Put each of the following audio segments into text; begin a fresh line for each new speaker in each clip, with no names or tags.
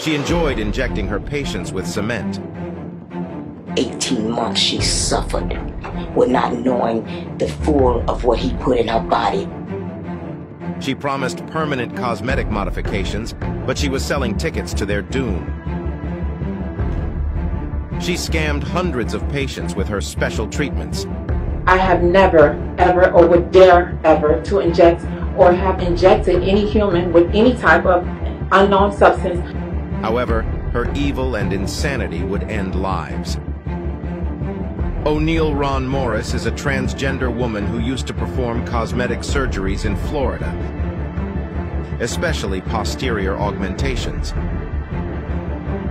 She enjoyed injecting her patients with cement.
18 months she suffered with not knowing the full of what he put in her body.
She promised permanent cosmetic modifications, but she was selling tickets to their doom. She scammed hundreds of patients with her special treatments.
I have never, ever, or would dare ever to inject or have injected any human with any type of unknown substance.
However, her evil and insanity would end lives. Oneal Ron Morris is a transgender woman who used to perform cosmetic surgeries in Florida, especially posterior augmentations.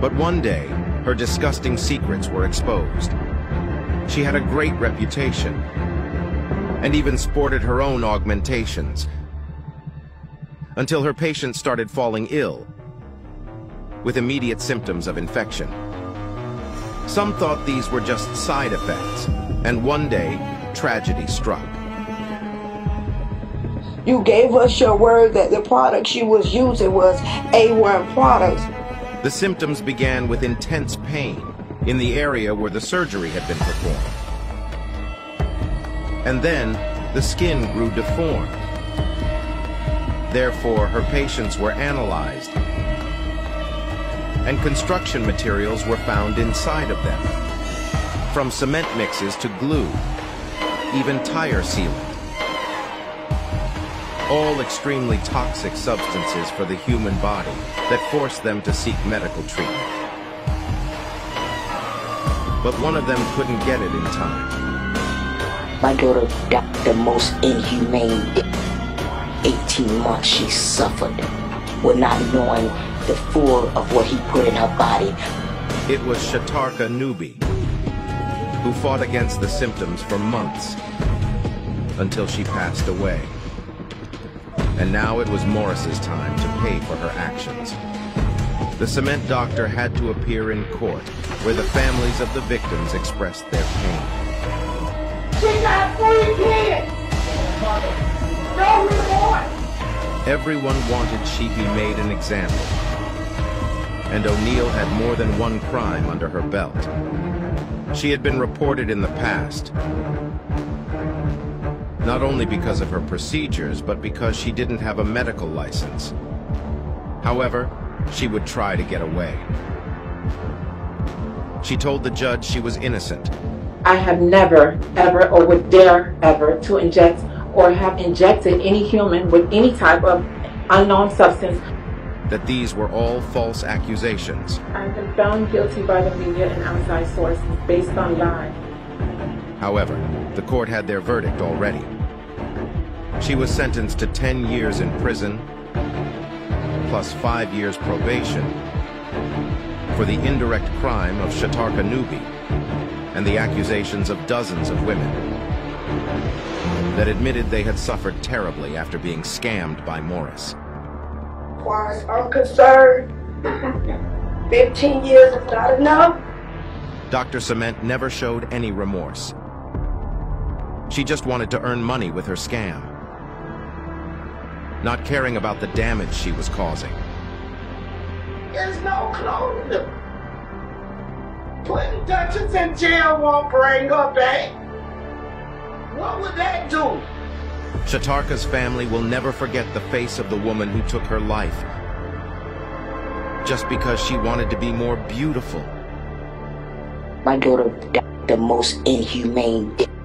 But one day, her disgusting secrets were exposed. She had a great reputation and even sported her own augmentations until her patients started falling ill with immediate symptoms of infection. Some thought these were just side effects, and one day, tragedy struck.
You gave us your word that the product she was using was A1 products.
The symptoms began with intense pain in the area where the surgery had been performed. And then, the skin grew deformed. Therefore, her patients were analyzed and construction materials were found inside of them. From cement mixes to glue, even tire sealant. All extremely toxic substances for the human body that forced them to seek medical treatment. But one of them couldn't get it in time.
My daughter died the most inhumane 18 months she suffered with not knowing the full of what he put in her body.
It was Shatarka Nuby, who fought against the symptoms for months until she passed away. And now it was Morris's time to pay for her actions. The cement doctor had to appear in court, where the families of the victims expressed their pain.
She got three kids! No remorse!
Everyone wanted she be made an example. And Oneal had more than one crime under her belt. She had been reported in the past, not only because of her procedures, but because she didn't have a medical license. However, she would try to get away. She told the judge she was innocent.
I have never, ever, or would dare ever to inject or have injected any human with any type of unknown substance.
That these were all false accusations.
I have been found guilty by the media and outside sources based on lies.
However, the court had their verdict already. She was sentenced to 10 years in prison, plus five years probation, for the indirect crime of Shatarka Nuby and the accusations of dozens of women that admitted they had suffered terribly after being scammed by Morris.
Far as I'm concerned, 15 years is not enough.
Dr. Cement never showed any remorse. She just wanted to earn money with her scam, not caring about the damage she was causing.
There's no closure. Putting Duchess in jail won't bring her back. What would that do?
Shatarka's family will never forget the face of the woman who took her life just because she wanted to be more beautiful.
My daughter died the most inhumane death.